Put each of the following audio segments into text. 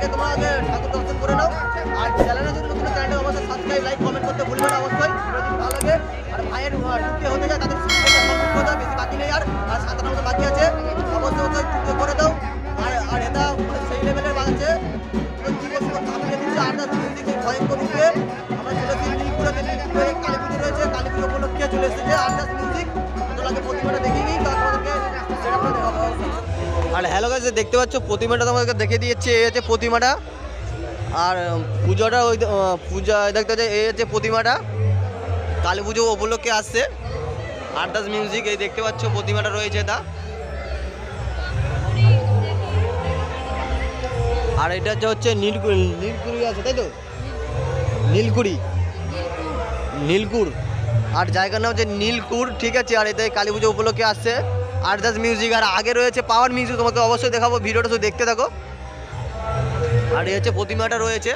আগে তোমাকে ঠাকুর দর্শন করে নাও। আর চ্যানেলে যদি নতুন চ্যানেলটা অবশ্যই সাবস্ক্রাইব লাইক কমেন্ট করতে ভুলবে না অবশ্যই। যদি ভালো লাগে, আর ভাইয়ের টুকে হতে যায় তাদের কমপ্লিট বেশি বাকি নেই আর। আর সাতটা মতো বাকি আছে, অবশ্যই অবশ্যই টুকে করে দাও। আর আর এটা সেই লেভেলের বাজছে ভয়ঙ্কর রূপে আমরা চলেছি নীলপুরে কালী পুজো রয়েছে কালী পুজো উপলক্ষে চলে এসেছে তার মিউজিক তোমাকে প্রতিমাটা দেখিয়ে আর হ্যালো গাইস দেখতে পাচ্ছ, প্রতিমাটা তোমাদেরকে দেখে দিয়েছে, এই হচ্ছে প্রতিমাটা। আর পুজোটা ওই পূজা দেখতে পাচ্ছ, এই হচ্ছে প্রতিমাটা। কালী পুজো উপলক্ষে আসছে। আর্দাস মিউজিক এই দেখতে পাচ্ছ, প্রতিমাটা রয়েছে তা। আর এটা হচ্ছে হচ্ছে নীলকুড়ি নীলকুড়ি আছে, তাই তো? নীলকুড়ি। নীলকুর আর জায়গার নাম হচ্ছে নীলকুর ঠিক আছে? আর এতে কালী পুজো উপলক্ষে আসছে। আর্দাস মিউজিক আর আগে রয়েছে পাওয়ার মিউজিক তোমাকে অবশ্যই দেখাবো, ভিডিওটা তো দেখতে থাকো। আর এই হচ্ছে প্রতিমাটা রয়েছে।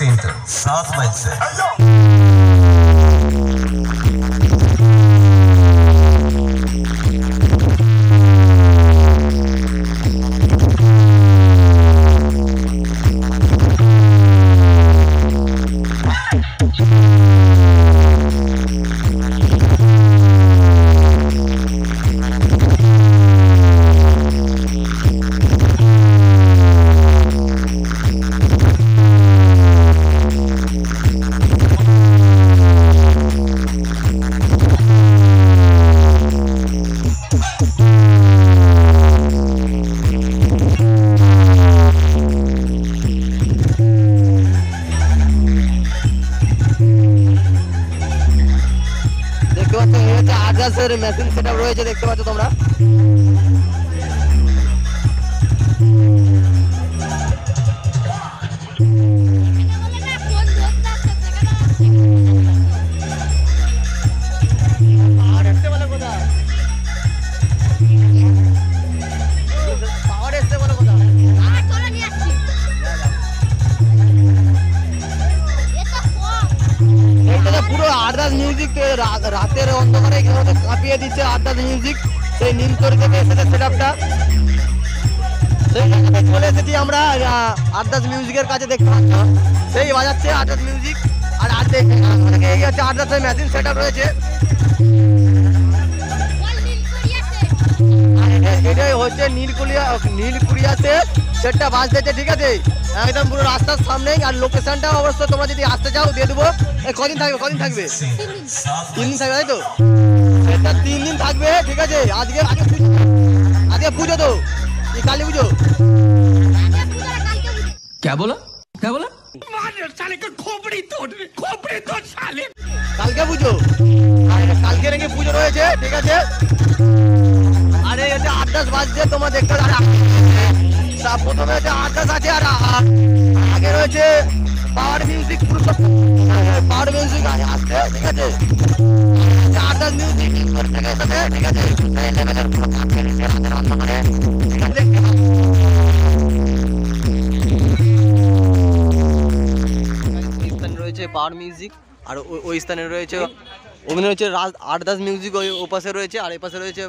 सेंटर सात मई से পাচ্ছ এই হচ্ছে আজাসের মেশিন সেটআপ রয়েছে দেখতে পাচ্ছ তোমরা। এইটা তো পুরো আর্দাস মিউজিক রাতের অন্ধকারে এখানে হচ্ছে কাঁপিয়ে দিচ্ছে আর্দাস মিউজিক সেই নীলতরি থেকে এসেছে সেটআপটা সেই জায়গাতে চলে এসেছি আমরা আহ, আর্দাস মিউজিকের কাছে দেখতে পাচ্ছ। সেই বাজাচ্ছে আর্দাস মিউজিক আর আর দেখে অনেকে এই হচ্ছে আর্দাসের মেশিন সেটআপ রয়েছে। আর এটা- এটাই হচ্ছে নীলকুলিয়া নীলকুড়িয়াতে সেটটা বাজতেছে ঠিক আছে? একদম পুরো রাস্তার সামনেই আর লোকেশনটা অবশ্য তোমরা যদি আসতে চাও দিয়ে দেবো। কদিন থাকবে কদিন থাকবে? তিন দিন থাকবে তাই তো? এটা তিন দিন থাকবে ঠিক আছে? আজকে আজকে আজকে পুজো তো। কালী পুজো। কে বলো? কে বলো? কালকে পুজো। কালকে নাকি পুজো রয়েছে ঠিক আছে? আরে এটা আট দশ বাজছে তোমরা দেখতে প্রথমে আট দশ আছে আর আগে রয়েছে পাওয়ার মিউজিক পাওয়ার মিউজিক আসছে ঠিক আছে। রয়েছে পাওয়ার মিউজিক আর ওই- স্থানে রয়েছে, ওখানে রয়েছে রাজ আটদাস মিউজিক ওই ওপাশে রয়েছে, আর এই পাশে রয়েছে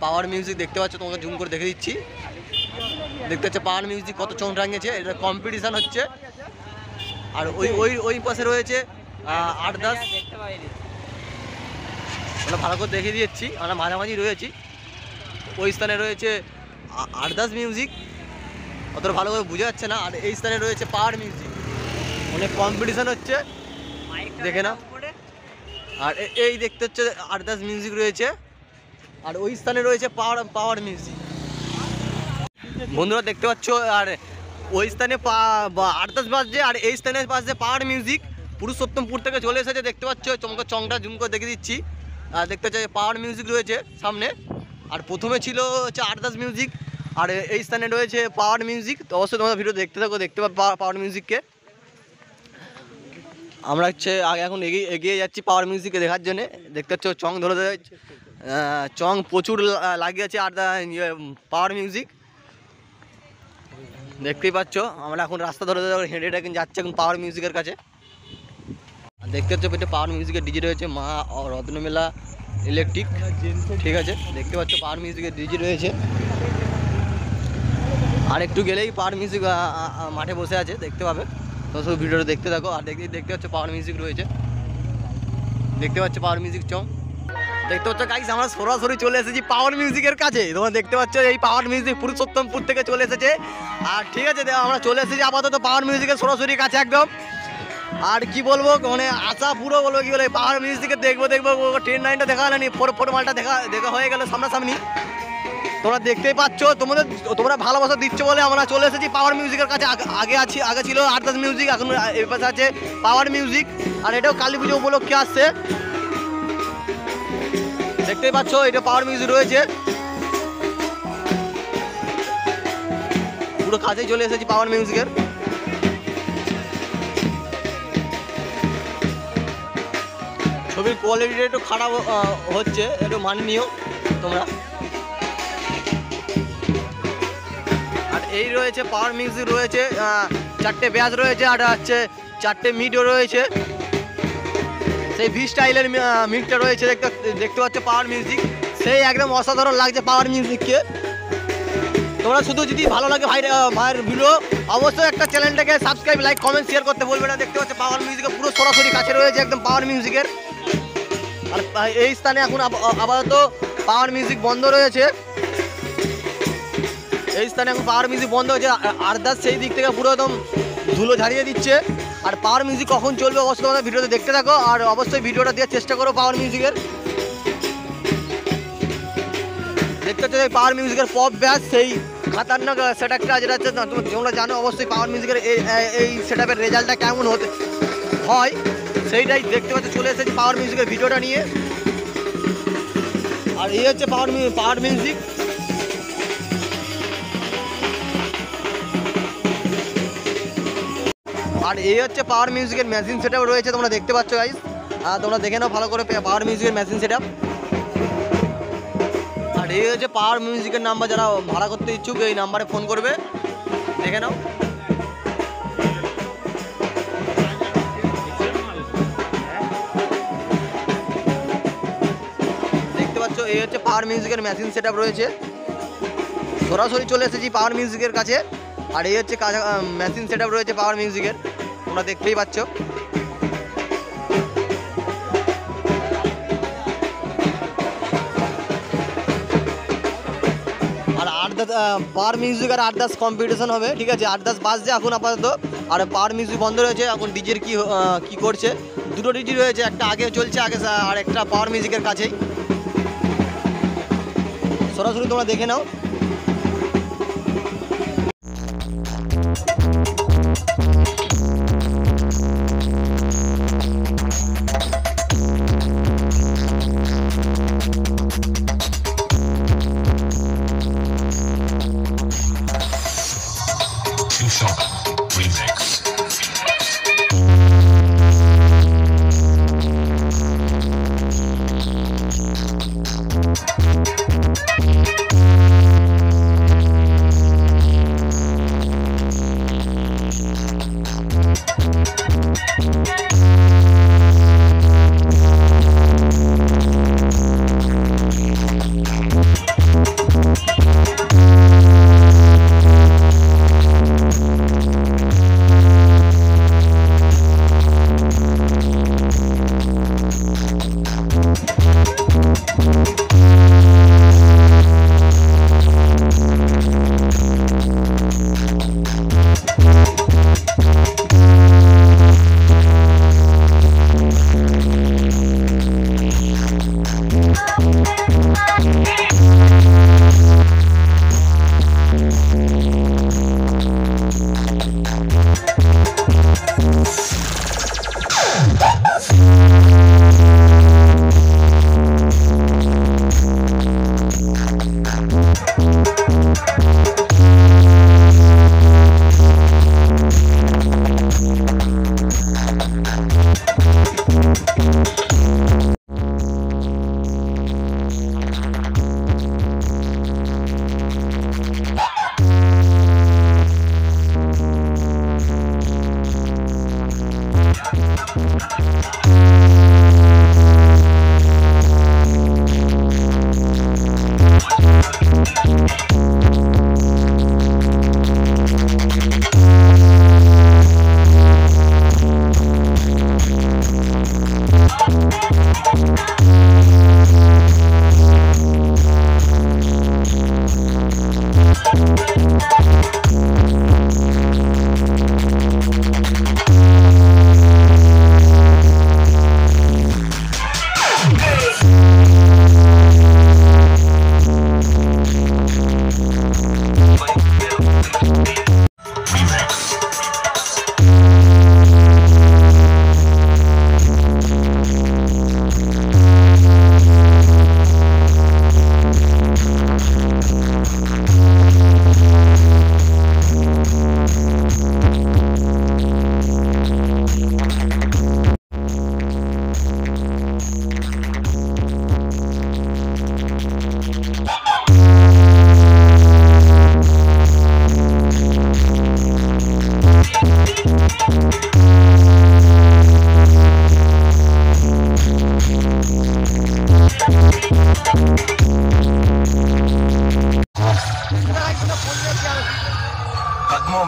পাওয়ার মিউজিক দেখতে পাচ্ছ, তোমাকে জুম করে দেখে দিচ্ছি। দেখতে হচ্ছে পাওয়ার মিউজিক কত চং রাঙিয়েছে এটা কম্পিটিশান হচ্ছে। আর ওই ওই ওই পাশে রয়েছে আটদাস। আমরা ভালো করে দেখে দিচ্ছি, আমরা মাঝামাঝি রয়েছি। ওই স্থানে রয়েছে আ- আটদাস মিউজিক অতটা ভালো করে বোঝা যাচ্ছে না, আর এই স্থানে রয়েছে পাওয়ার মিউজিক অনেক কম্পিটিশান হচ্ছে, দেখে না আর এই দেখতে হচ্ছে আরদাস মিউজিক রয়েছে। আর ওই স্থানে রয়েছে পাওয়ার পাওয়ার মিউজিক বন্ধুরা দেখতে পাচ্ছ, আর ওই স্থানে আরদাস বাজছে আর এই স্থানে বাজছে পাওয়ার মিউজিক পুরুষোত্তমপুর থেকে চলে এসেছে, দেখতে পাচ্ছ চমকা চংটা জুম করে দেখে দিচ্ছি। আর দেখতে পাচ্ছ পাওয়ার মিউজিক রয়েছে সামনে। আর প্রথমে ছিল হচ্ছে আরদাস মিউজিক আর এই স্থানে রয়েছে পাওয়ার মিউজিক তো অবশ্যই তোমরা ভিডিও দেখতে থাকো, দেখতে পাবে পাওয়ার মিউজিককে আমরা হচ্ছে এখন এগিয়ে এগিয়ে যাচ্ছি পাওয়ার মিউজিককে দেখার জন্য। দেখতে পাচ্ছ, চং ধরে চং প্রচুর লাগিয়েছে আর পাওয়ার মিউজিক দেখতেই পাচ্ছ, আমরা এখন রাস্তা ধরে ধরে হেঁটে হেঁটে যাচ্ছি এখন পাওয়ার মিউজিকের কাছে। দেখতে পাচ্ছ পেটে পাওয়ার মিউজিকের ডিজি রয়েছে মা রত্নমেলা ইলেকট্রিক ঠিক আছে? দেখতে পাচ্ছ পাওয়ার মিউজিকের ডিজি রয়েছে। আর একটু গেলেই পাওয়ার মিউজিক মাঠে বসে আছে, দেখতে পাবে। তো সব ভিডিওটা দেখতে থাকো, আর দেখতে দেখতে পাচ্ছ পাওয়ার মিউজিক রয়েছে। দেখতে পাচ্ছ পাওয়ার মিউজিক চং দেখতে পাচ্ছ গাইস আমরা সরাসরি চলে এসেছি পাওয়ার মিউজিকের কাছে। তোমরা দেখতে পাচ্ছ এই পাওয়ার মিউজিক পুরুষোত্তমপুর থেকে চলে এসেছে। আর ঠিক আছে আমরা চলে এসেছি আপাতত পাওয়ার মিউজিকের সরাসরি কাছে একদম। আর কি বলব মানে আশা পুরো বলব, কি বলে পাওয়ার মিউজিকে দেখব দেখব ট্রেন লাইনটা দেখা হয়নি ফোর ফোর মালটা দেখা দেখা হয়ে গেল সামনাসামনি। তোমরা দেখতেই পাচ্ছ, তোমাদের, তোমরা ভালোবাসা দিচ্ছ বলে আমরা চলে এসেছি পাওয়ার মিউজিকের কাছে। আগে- আগে আছি, আগে ছিল আর্দাস মিউজিক এখন এর পাশে আছে পাওয়ার মিউজিক আর এটাও কালী পুজো উপলক্ষে আসছে। দেখতেই পাচ্ছ, এটা পাওয়ার মিউজিক রয়েছে। পুরো কাছেই চলে এসেছি পাওয়ার মিউজিকের ছবির কোয়ালিটিটা একটু খারাপ হচ্ছে, একটু মাননীয় তোমরা। আর এই রয়েছে পাওয়ার মিউজিক রয়েছে চারটে ব্যাজ রয়েছে, আর হচ্ছে চারটে মিটও রয়েছে। সেই ভি স্টাইলের মিটটা রয়েছে দেখতে দেখতে পাচ্ছ পাওয়ার মিউজিক সেই একদম অসাধারণ লাগছে পাওয়ার মিউজিককে তোমরা শুধু যদি ভালো লাগে ভাই ভাইয়ের ভিডিও অবশ্যই একটা চ্যানেলটাকে সাবস্ক্রাইব লাইক কমেন্ট শেয়ার করতে বলবে না। দেখতে পাচ্ছ পাওয়ার মিউজিকের পুরো সরাসরি কাছে রয়েছে একদম পাওয়ার মিউজিকের আর এই স্থানে এখন আপ- আপাতত পাওয়ার মিউজিক বন্ধ রয়েছে। এই স্থানে এখন পাওয়ার মিউজিক বন্ধ হয়েছে। আর- আরদাস সেই দিক থেকে পুরো একদম ধুলো ঝাড়িয়ে দিচ্ছে। আর পাওয়ার মিউজিক কখন চলবে অবশ্যই তোমরা ভিডিওতে দেখতে থাকো আর অবশ্যই ভিডিওটা দেওয়ার চেষ্টা করো পাওয়ার মিউজিকের দেখতে হচ্ছে পাওয়ার মিউজিকের পপ ব্যাস সেই খাতারনাক সেট একটা যেটা হচ্ছে না, তোমরা তোমরা জানো অবশ্যই পাওয়ার মিউজিকের এই এই- এই সেট আপের রেজাল্টটা কেমন হতে হয় সেইটাই দেখতে পাচ্ছ চলে এসেছি পাওয়ার মিউজিকের ভিডিওটা নিয়ে। আর এই হচ্ছে পাওয়ার পাওয়ার মিউজিক আর এই হচ্ছে পাওয়ার মিউজিকের মেশিন সেটআপ রয়েছে, তোমরা দেখতে পাচ্ছ গাইস আর তোমরা দেখে নাও ভালো করে পাওয়ার মিউজিকের মেশিন সেটআপ আর এই হচ্ছে পাওয়ার মিউজিকের নাম্বার যারা ভাড়া করতে ইচ্ছুক, এই নাম্বারে ফোন করবে। দেখে নাও। দেখতে পাচ্ছ, এই হচ্ছে পাওয়ার মিউজিকের মেশিন সেটআপ রয়েছে। সরাসরি চলে এসেছি পাওয়ার মিউজিকের কাছে। আর এই হচ্ছে মেশিন সেটআপ রয়েছে পাওয়ার মিউজিকের তোমরা দেখতেই পাচ্ছ। আর আর্দাস পাওয়ার মিউজিক আর আর্দাস কম্পিটিশন হবে, ঠিক আছে? আর্দাস বাজছে এখন আপাতত। আর পাওয়ার মিউজিক বন্ধ রয়েছে, এখন ডিজের কি কি করছে? দুটো ডিজি রয়েছে, একটা আগে চলছে, আগে আর একটা পাওয়ার মিউজিকের কাছেই। সরাসরি তোমরা দেখে নাও।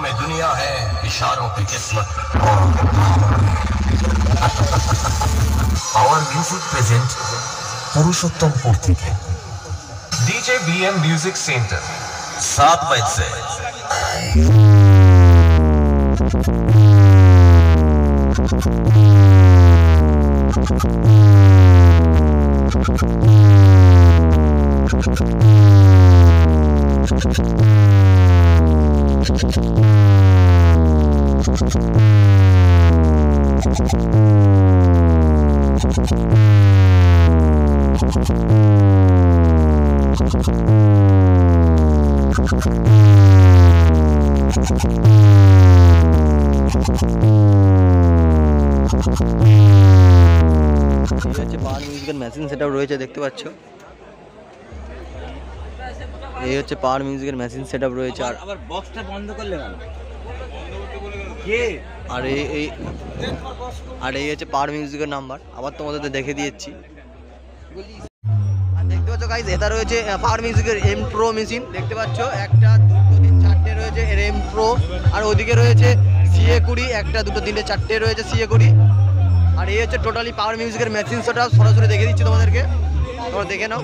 में दुनिया है इशारों की किस्मत। और म्यूज़िक प्रेजेंट पुरुषोत्तम पूर्ति के DJ B M music centre सात बज से। হচ্ছে পাওয়ার মেশিন সেটাও রয়েছে দেখতে পাচ্ছ? এই হচ্ছে পাওয়ার মিউজিকের মেশিন সেটআপ রয়েছে আর আবার বক্সটা বন্ধ করলে কেন আর এই এই আর এই হচ্ছে পাওয়ার মিউজিকের নাম্বার। আবার তোমাদের দেখে দিয়েছি। আর দেখতে পাচ্ছ গাইজ এটা রয়েছে পাওয়ার মিউজিকের এম প্রো মেশিন দেখতে পাচ্ছ একটা দুটো তিন চারটে রয়েছে এর এম প্রো আর ওদিকে রয়েছে সিএ কুড়ি একটা দুটো তিনটে চারটে রয়েছে সিএ কুড়ি। আর এই হচ্ছে টোটালি পাওয়ার মিউজিকের মেশিন সেটা সরাসরি দেখে দিচ্ছি তোমাদেরকে। তোমরা দেখে নাও।